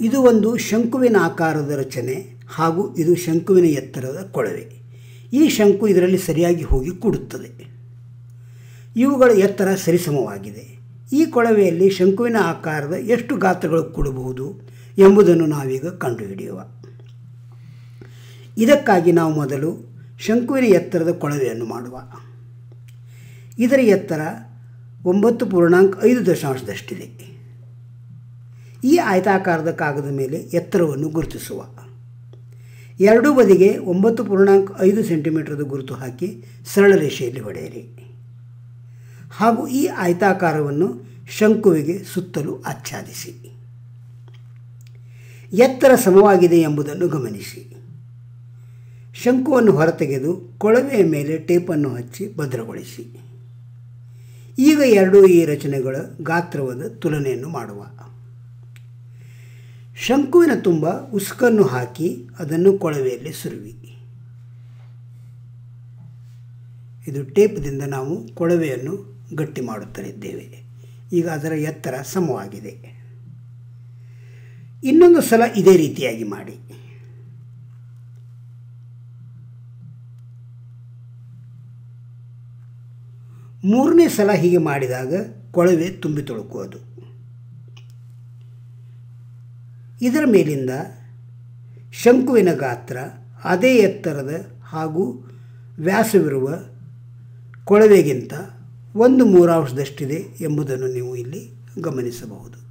ಇದು ಒಂದು ಶಂಕುವಿನ ಆಕಾರದ ರಚನೆ ಹಾಗೂ ಇದು ಶಂಕುವಿನ ಎತ್ತರದ ಕೊಳವೆ. ಈ ಶಂಕು ಇದರಲ್ಲಿ ಸರಿಯಾಗಿ ಹೋಗಿ ಕೂಡುತ್ತದೆ. ಇವುಗಳ ಎತ್ತರ ಸರಿಸಮವಾಗಿದೆ. ಈ ಕೊಳವೆಯಲ್ಲಿ ಶಂಕುವಿನ ಆಕಾರದ ಎಷ್ಟು ಗಾತ್ರಗಳು ಕೂಡಬಹುದು ಎಂಬುದನ್ನು ನಾವೀಗ ಕಂಡುಹಿಡಿಯುವ. ಇದಕ್ಕಾಗಿ ನಾವು ಮೊದಲು ಶಂಕುವಿನ ಎತ್ತರದ ಕೊಳವೆಯನ್ನು ಮಾಡುವ. ಇದರ ಎತ್ತರ ಒಂಬತ್ತು ಪೂರ್ಣಾಂಕ ಐದು ದಶಾಂಶದಷ್ಟಿದೆ ಈ ಆಯತಾಕಾರದ ಕಾಗದ ಮೇಲೆ ಎತ್ತರವನ್ನು ಗುರುತಿಸುವ. ಎರಡೂ ಬದಿಗೆ ಒಂಬತ್ತು ಪೂರ್ಣಾಂಕ ಐದು ಸೆಂಟಿಮೀಟರ್ದ ಗುರುತು ಹಾಕಿ ಸರಳ ರೇಷೆಯಲ್ಲಿ ಹೊಡೆಯಿರಿ. ಹಾಗೂ ಈ ಆಯತಾಕಾರವನ್ನು ಶಂಕುವಿಗೆ ಸುತ್ತಲೂ ಆಚ್ಛಾದಿಸಿ. ಎತ್ತರ ಸಮವಾಗಿದೆ ಎಂಬುದನ್ನು ಗಮನಿಸಿ. ಶಂಕುವನ್ನು ಹೊರತೆಗೆದು ಕೊಳವೆಯ ಮೇಲೆ ಟೇಪನ್ನು ಹಚ್ಚಿ ಭದ್ರಗೊಳಿಸಿ. ಈಗ ಎರಡೂ ಈ ರಚನೆಗಳ ಗಾತ್ರವಾದ ತುಲನೆಯನ್ನು ಮಾಡುವ. ಶಂಕುವಿನ ತುಂಬ ಉಸುಕನ್ನು ಹಾಕಿ ಅದನ್ನು ಕೊಳವೆಯಲ್ಲಿ ಸುರುವಿ. ಇದು ಟೇಪ್ದಿಂದ ನಾವು ಕೊಳವೆಯನ್ನು ಗಟ್ಟಿ ಮಾಡುತ್ತಲಿದ್ದೇವೆ. ಈಗ ಅದರ ಎತ್ತರ ಸಮವಾಗಿದೆ. ಇನ್ನೊಂದು ಸಲ ಇದೇ ರೀತಿಯಾಗಿ ಮಾಡಿ. ಮೂರನೇ ಸಲ ಹೀಗೆ ಮಾಡಿದಾಗ ಕೊಳವೆ ತುಂಬಿ ತೊಳಕುವುದು. ಇದರ ಮೇಲಿಂದ ಶಂಕುವಿನ ಗಾತ್ರ ಅದೇ ಎತ್ತರದ ಹಾಗೂ ವ್ಯಾಸವಿರುವ ಕೊಳವೆಗಿಂತ ಒಂದು ಮೂರಾಂಶದಷ್ಟಿದೆ ಎಂಬುದನ್ನು ನೀವು ಇಲ್ಲಿ ಗಮನಿಸಬಹುದು.